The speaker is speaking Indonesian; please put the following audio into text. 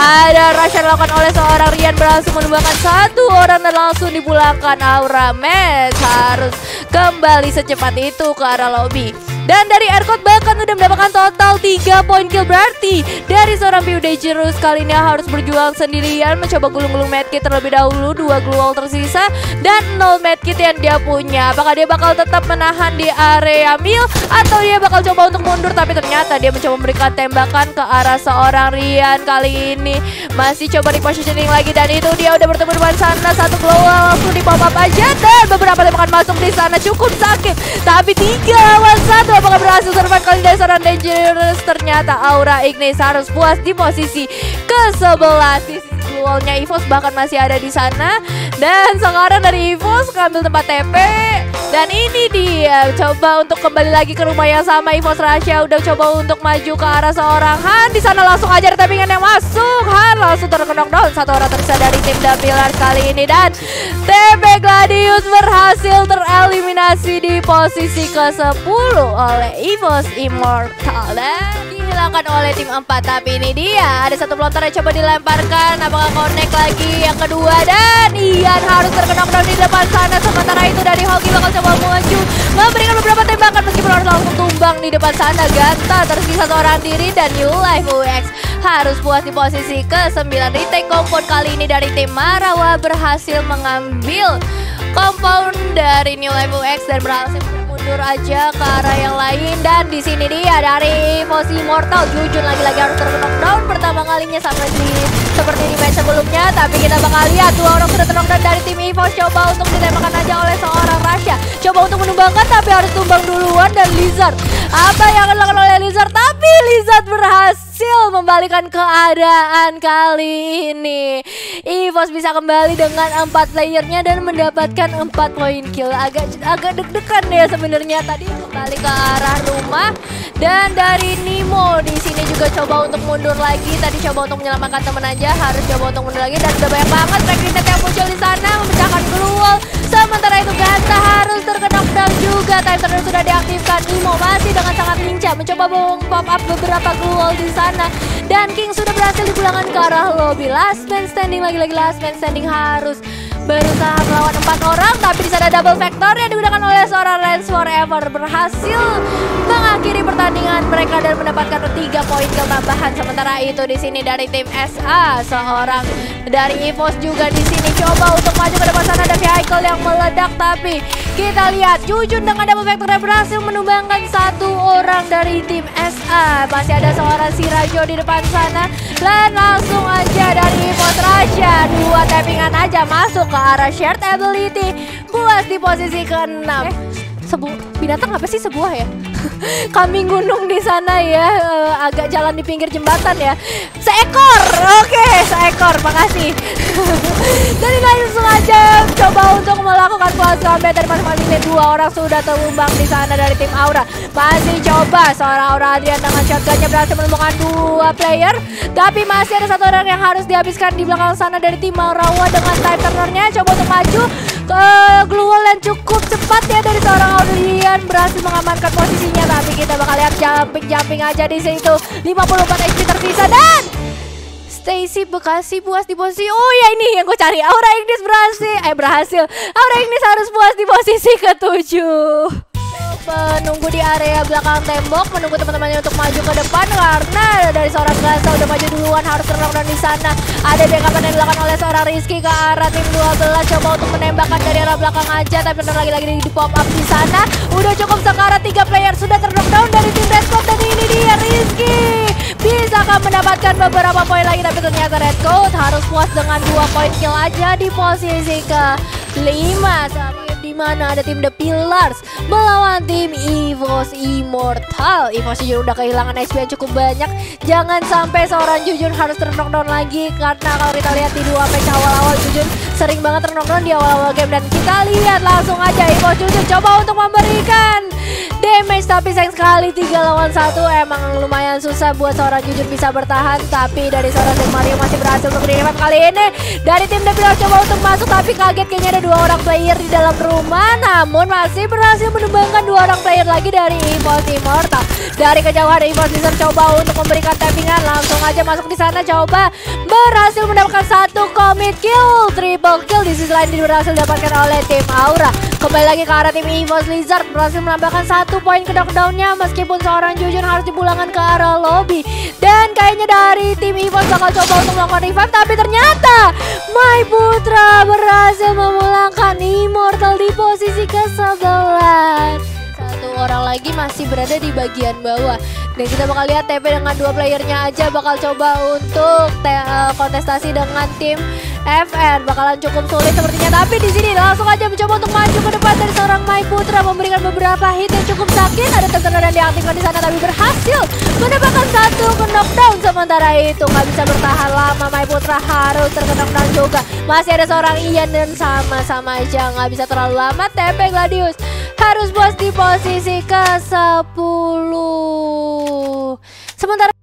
Ada rush yang dilakukan oleh seorang Rian berhasil menumbangkan satu orang dan langsung dipulangkan Aura Match harus kembali secepat itu ke arah lobby. Dan dari Aircode bahkan udah mendapatkan total 3 poin kill. Berarti Dari seorang Piu Dangerous kali ini harus berjuang sendirian Mencoba gulung-gulung medkit terlebih dahulu Dua glue tersisa dan 0 medkit yang dia punya. Apakah dia bakal tetap menahan di area mil Atau dia bakal coba untuk mundur? Tapi ternyata dia mencoba memberikan tembakan ke arah seorang Rian kali ini. Masih coba di positioning lagi Dan itu dia udah bertemu depan sana. Satu glow langsung di pop up aja Dan beberapa tembakan masuk di sana cukup sakit. Tapi tiga lawan satu apakah berhasil survive kali dari seorang Dangerous ternyata Aura Ignis harus puas di posisi ke-11 sisi wallnya Evos bahkan masih ada di sana. Dan sekarang dari Evos ngambil tempat TP dan ini dia coba untuk kembali lagi ke rumah yang sama Evos Rasha udah coba untuk maju ke arah seorang Han. Di sana langsung aja ada yang masuk. Han langsung terkena down. Satu orang tersisa dari tim Dapilar kali ini. Dan TP Gladius berhasil tereliminasi di posisi ke-10 oleh Evos Immortal dan dihilangkan oleh tim 4 tapi ini dia ada satu pelontar yang coba dilemparkan. Apakah connect lagi? Yang kedua dan Ian harus terkena down di depan sana. Sementara itu dari Hoki bakal coba maju memberikan beberapa tembakan. Meskipun harus langsung tumbang di depan sana. Ganta tersisa seorang diri dan New Life UX harus puas di posisi ke-9 retake compound kali ini dari tim Marawa berhasil mengambil compound dari New Life UX dan berhasil mundur aja ke arah yang lain. Dan di sini dia dari Mosi Immortal. Jujun lagi-lagi harus terknockdown pertama kalinya sama di seperti di match sebelumnya. Tapi kita bakal lihat dua orang sudah terknockdown dari tim EVOS coba untuk ditembakkan aja oleh seorang Rasha. Coba untuk menumbangkan tapi harus tumbang duluan. Dan Lizard apa yang akan dilakukan oleh Lizard? Tapi Lizard berhasil membalikan keadaan kali ini. EVOS bisa kembali dengan empat playernya dan mendapatkan empat poin kill. Agak agak deg-degan ya sebenarnya tadi kembali ke arah rumah. Dan dari Nemo di sini juga coba untuk mundur lagi. Tadi coba untuk menyelamatkan teman aja harus coba untuk mundur lagi. Dan udah banyak banget track yang muncul di sana memecahkan glue sementara itu Ganta harus terkena down juga. Time turner sudah diaktifkan. Nemo masih dengan sangat lincah mencoba pop up beberapa glue di sana. Dan King sudah berhasil dipulangkan ke arah lobby. Last man standing lagi-lagi last man standing harus berusaha melawan empat orang double factor yang digunakan oleh seorang Lance Forever berhasil mengakhiri pertandingan mereka dan mendapatkan tiga poin tambahan sementara itu di sini dari tim SA seorang dari EVOS juga di sini coba untuk maju ke depan sana. Ada vehicle yang meledak tapi kita lihat Jujun dengan double factor yang berhasil menumbangkan satu orang dari tim SA masih ada seorang Sirajo di depan sana. Dan langsung aja dari EVOS Raja dua tappingan aja masuk ke arah shared ability puas di posisi ke-6 eh, sebu binatang apa sih sebuah ya? Kambing gunung di sana ya uh, agak jalan di pinggir jembatan ya. Seekor oke okay, seekor makasih. Jadi langsung aja coba untuk melakukan close combat dari masing-masing dua orang sudah terumbang di sana dari tim Aura. Masih coba seorang Aura Adrian dengan shotgunnya berhasil menemukan dua player. Tapi masih ada satu orang yang harus dihabiskan di belakang sana dari tim Maurawa dengan time turnernya. Coba untuk maju yang cukup cepat ya dari seorang Aurelian berhasil mengamankan posisinya tapi kita bakal lihat jumping jumping aja di situ. 54 HP tersisa dan Stacy Bekasi puas di posisi. Oh ya ini yang gue cari. Aura Ignis berhasil. Eh berhasil. Aura Ignis harus puas di posisi ketujuh menunggu di area belakang tembok menunggu teman-temannya untuk maju ke depan. Karena dari seorang Gaza udah maju duluan harus terlalu di sana ada backupan yang dilakukan oleh seorang Rizky ke arah tim 12 coba untuk menembakkan dari arah belakang aja tapi benar lagi-lagi di pop up di sana. Udah cukup sekarang tiga player sudah terknockdown dari tim Redcoat dan ini dia Rizky. Bisa akan mendapatkan beberapa poin lagi tapi ternyata Redcoat harus puas dengan dua poin kill aja di posisi ke 5 di mana ada tim The Pillars melawan tim EVOS Immortal. EVOS Jujun udah kehilangan SP yang cukup banyak. Jangan sampai seorang Jujun harus terknockdown lagi karena kalau kita lihat di dua match awal-awal Jujun sering banget terknockdown di awal-awal game dan kita lihat langsung aja EVOS Jujun coba untuk memberikan damage tapi sayang sekali 3 lawan 1 emang lumayan susah buat seorang Jujun bisa bertahan tapi dari seorang Tim Mario masih berhasil untuk revive kali ini. Dari tim Pillars coba untuk masuk tapi kaget kayaknya ada dua orang player di dalam rumah. Namun masih berhasil menumbangkan dua orang player lagi dari EVOS Immortal. Dari kejauhan Evos Lizard coba untuk memberikan tappingan. Langsung aja masuk di sana coba berhasil mendapatkan satu commit kill triple kill. Di sisi lain berhasil didapatkan oleh tim Aura kembali lagi ke arah tim Evos Lizard berhasil menambahkan satu poin ke knockdownnya. Meskipun seorang Jujun harus dipulangkan ke arah lobby. Dan kayaknya dari tim Evos bakal coba untuk melakukan revive tapi ternyata My Putra berhasil memulangkan Immortal di posisi ke-11 satu orang lagi masih berada di bagian bawah. Dan kita bakal lihat TP dengan dua playernya aja bakal coba untuk uh, kontestasi dengan tim FN bakalan cukup sulit sepertinya tapi di sini langsung aja mencoba untuk maju ke depan dari seorang Mai Putra memberikan beberapa hit yang cukup sakit. Ada tekanan yang diaktifkan di sana tapi berhasil mendapatkan satu knockdown. Sementara itu nggak bisa bertahan lama Mai Putra harus terkena knockdown juga. Masih ada seorang Ian dan sama-sama aja nggak bisa terlalu lama. TP Gladius harus bos di posisi ke 10 sementara